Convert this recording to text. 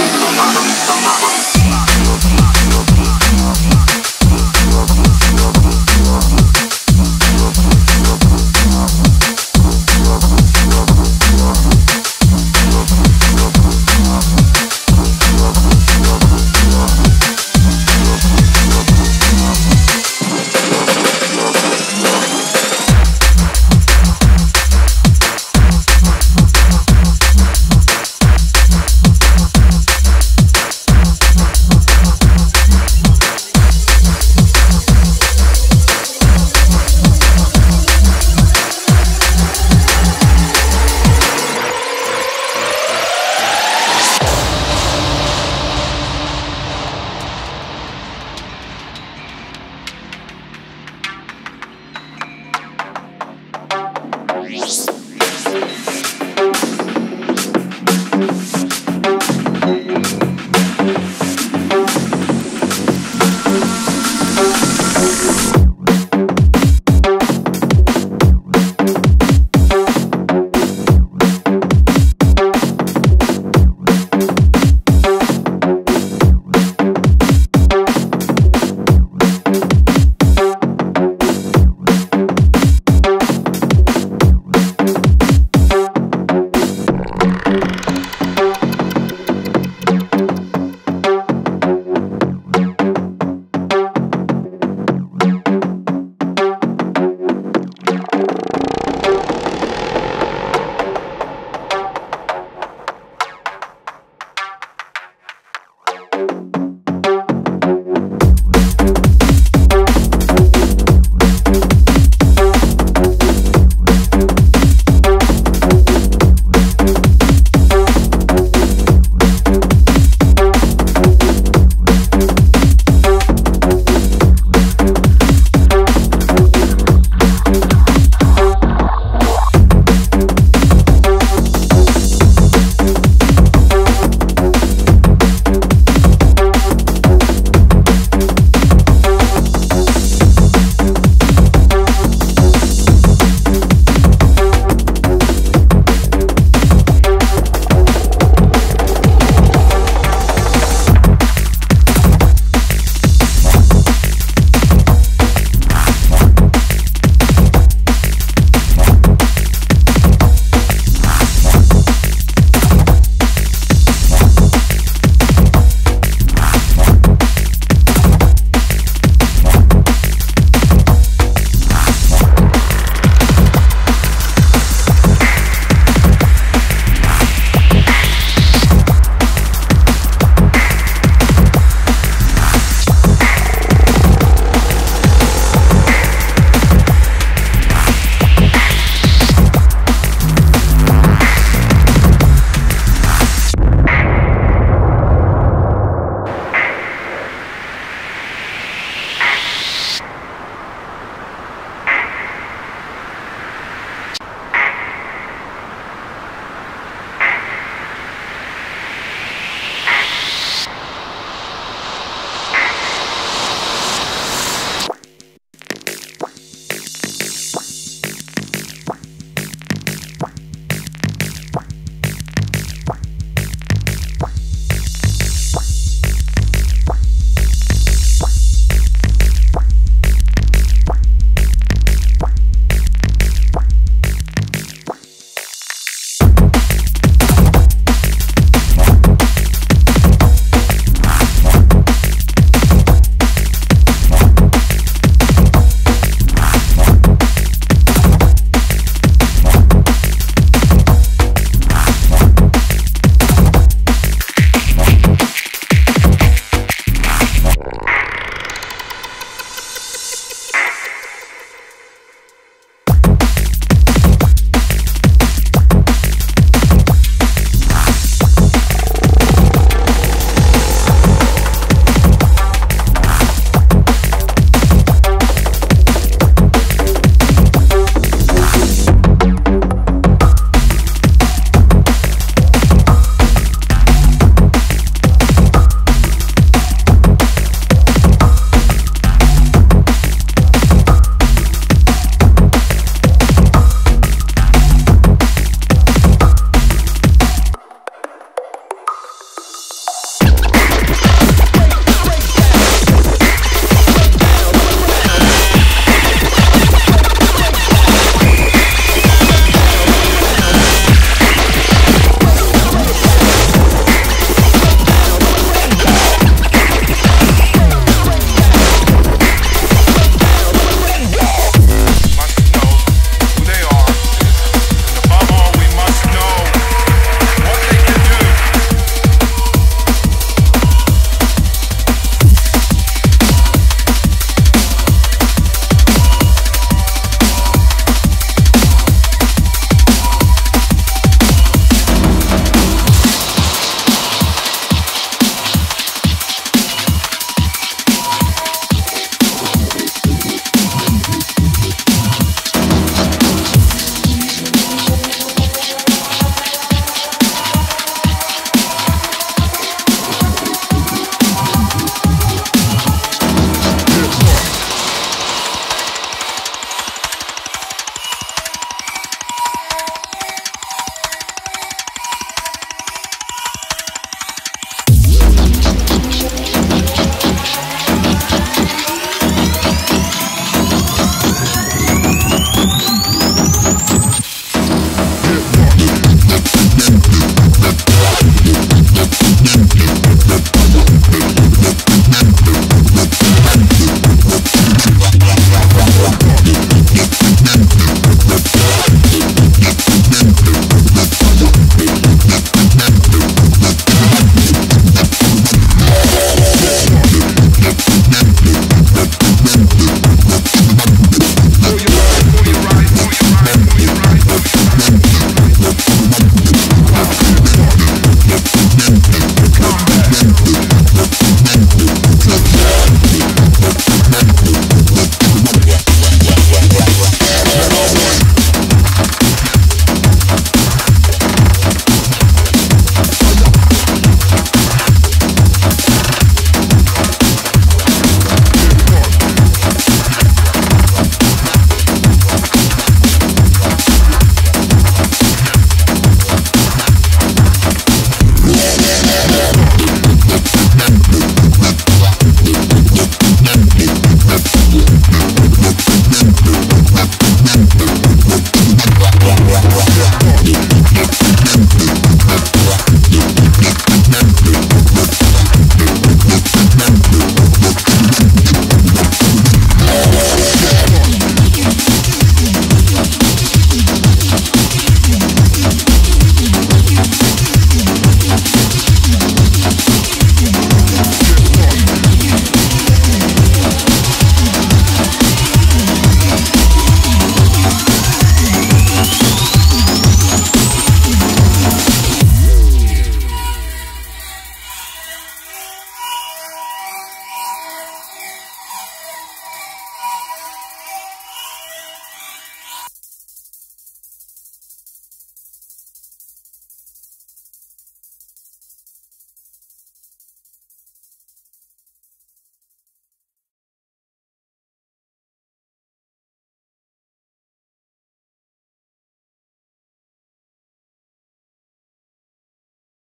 どうなの?